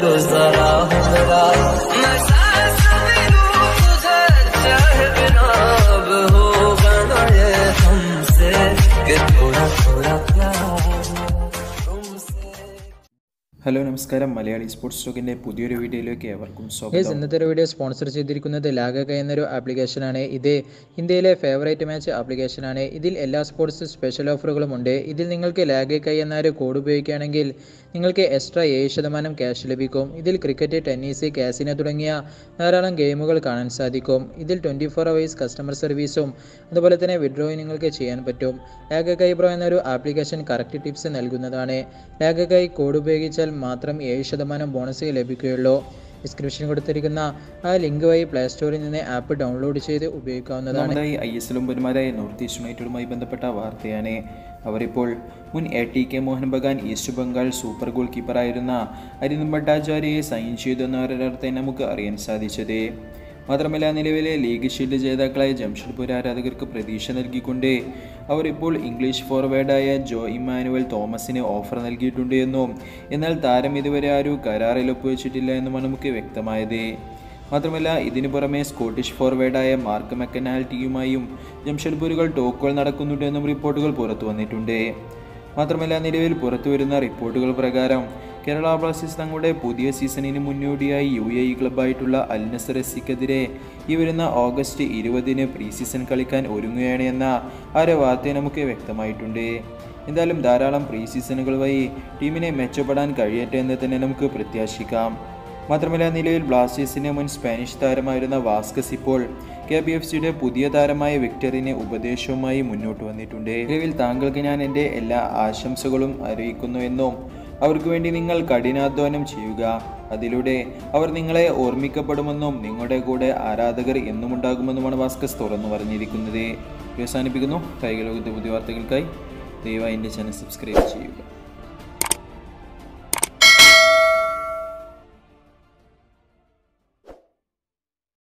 गुजारा हूँ मेरा मैं सांस भी चाहे बिना अब होगा ना ये हमसे। थोड़ा थोड़ा प्यार। ഹലോ നമസ്കാരം. മലയാളി സ്പോർട്സ് സ്റ്റോക്കിന്റെ പുതിയൊരു വീഡിയോയിലേക്ക് ഏവർക്കും സ്വാഗതം. ഇന്നത്തെ ഒരു വീഡിയോ സ്പോൺസർ ചെയ്തിരിക്കുന്നത് ലാഗക എന്നൊരു ആപ്ലിക്കേഷനാണ് ഇത് ഇന്ത്യയിലെ ഫേവറേറ്റ് മാച്ച് ആപ്ലിക്കേഷനാണ് ഇതിൽ എല്ലാ സ്പോർട്സ് സ്പെഷ്യൽ ഓഫറുകളും ഉണ്ട്. ഇതിൽ നിങ്ങൾക്ക് ലാഗക എന്ന ഒരു കോഡ് ഉപയോഗിക്കുകയാണെങ്കിൽ നിങ്ങൾക്ക് എക്സ്ട്രാ ഏഴ് ശതമാനം ക്യാഷ് ലഭിക്കും. ഇതിൽ ക്രിക്കറ്റ് ടെന്നീസ് കാസിനോ തുടങ്ങിയ ധാരാളം ഗെയിമുകൾ കാണാൻ സാധിക്കും. ഇതിൽ ട്വന്റി ഫോർ അവേഴ്സ് കസ്റ്റമർ സർവീസും അതുപോലെ തന്നെ വിഡ്രോയും നിങ്ങൾക്ക് ചെയ്യാൻ പറ്റും. ലാഗകൈ ബ്രോ എന്നൊരു ആപ്ലിക്കേഷൻ കറക്റ്റ് ടിപ്സ് നൽകുന്നതാണ്. ലാഗകൈ കോഡ് ഉപയോഗിച്ചാൽ മാത്രം ഏഴ് ശതമാനം ബോണസ് ലഭിക്കുകയുള്ളൂ. ഡിസ്ക്രിപ്ഷൻ കൊടുത്തിരിക്കുന്ന ആ ലിങ്ക് വഴി പ്ലേ സ്റ്റോറിൽ നിന്ന് ആപ്പ് ഡൗൺലോഡ് ചെയ്ത് ഉപയോഗിക്കാവുന്നതാണ്. ഐ എസ് എൽ ഒമ്പന്മാരായ നോർത്ത് ഈസ്റ്റ് യുണൈറ്റഡുമായി ബന്ധപ്പെട്ട വാർത്തയാണ്. അവരിപ്പോൾ മുൻ A T K Mohun Bagan East Bengal super goal കീപ്പറായിരുന്ന Arindam ഭട്ടാചാര്യയെ സൈൻ ചെയ്തു എന്നവരുടെ നമുക്ക് അറിയാൻ സാധിച്ചത്. മാത്രമല്ല നിലവിലെ ലീഗ് ഷീൽഡ് ജേതാക്കളായ ജംഷഡ്പൂർ ആരാധകർക്ക് പ്രതീക്ഷ നൽകിക്കൊണ്ട് അവർ ഇപ്പോൾ ഇംഗ്ലീഷ് ഫോർവേഡായ ജോ ഇമ്മാനുവൽ തോമസിന് ഓഫർ നൽകിയിട്ടുണ്ട് എന്നും എന്നാൽ താരം ഇതുവരെ ആരും കരാറിൽ ഒപ്പുവെച്ചിട്ടില്ല എന്നുമാണ് നമുക്ക് വ്യക്തമായത്. മാത്രമല്ല ഇതിനു പുറമെ സ്കോട്ടിഷ് ഫോർവേഡായ മാർക്ക് മെക്കനാൽറ്റിയുമായും ജംഷഡ്പൂരുകൾ ടോക്കുകൾ നടക്കുന്നുണ്ടെന്നും റിപ്പോർട്ടുകൾ പുറത്തു വന്നിട്ടുണ്ട് മാത്രമല്ല നിലവിൽ പുറത്തുവരുന്ന റിപ്പോർട്ടുകൾ പ്രകാരം കേരള ബ്ലാസ്റ്റേഴ്സ് തങ്ങളുടെ പുതിയ സീസണിന് മുന്നോടിയായി യു എ ഇ ക്ലബ്ബായിട്ടുള്ള അൽ നസർ എസ്സിക്കെതിരെ ഈ വരുന്ന ഓഗസ്റ്റ് ഇരുപതിന് പ്രീ സീസൺ കളിക്കാൻ ഒരുങ്ങുകയാണ് എന്ന ആ ഒരു വാർത്ത നമുക്ക് വ്യക്തമായിട്ടുണ്ട്. എന്തായാലും ധാരാളം പ്രീ സീസണുകൾ വഴി ടീമിനെ മെച്ചപ്പെടാൻ കഴിയട്ടെ എന്ന് തന്നെ നമുക്ക് പ്രത്യാശിക്കാം. മാത്രമല്ല നിലവിൽ ബ്ലാസ്റ്റേഴ്സിന്റെ മുൻ സ്പാനിഷ് താരമായിരുന്ന വാസ്കസ് ഇപ്പോൾ കെ ബി എഫ് സിയുടെ പുതിയ താരമായ വിക്ടറിന് ഉപദേശവുമായി മുന്നോട്ട് വന്നിട്ടുണ്ട്. നിലവിൽ താങ്കൾക്ക് ഞാൻ എന്റെ എല്ലാ ആശംസകളും അറിയിക്കുന്നു എന്നും അവർക്ക് വേണ്ടി നിങ്ങൾ കഠിനാധ്വാനം ചെയ്യുക. അതിലൂടെ അവർ നിങ്ങളെ ഓർമ്മിക്കപ്പെടുമെന്നും നിങ്ങളുടെ കൂടെ ആരാധകർ എന്നും ഉണ്ടാകുമെന്നുമാണ് വാസ്കസ് തുറന്നു പറഞ്ഞിരിക്കുന്നത്. അവസാനിപ്പിക്കുന്നു. കായിക ലോകത്തെ പുതിയ വാർത്തകൾക്കായി ദയവായി എന്റെ ചാനൽ സബ്സ്ക്രൈബ് ചെയ്യുക.